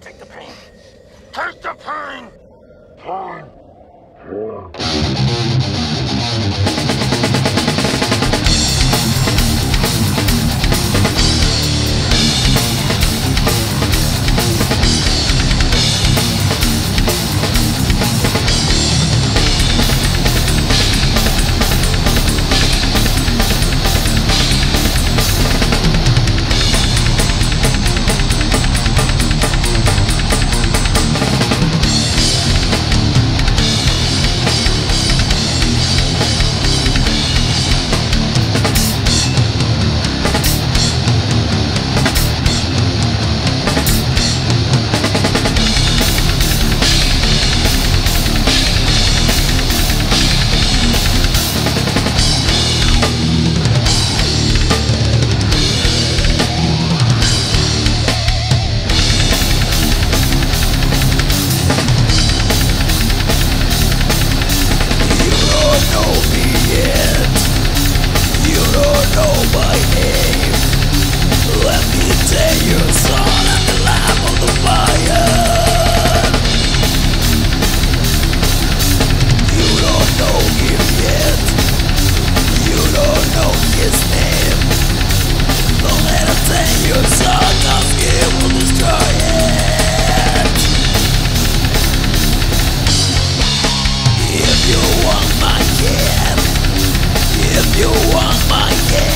Take the pain. Take the pain! Pain! pain. You want my head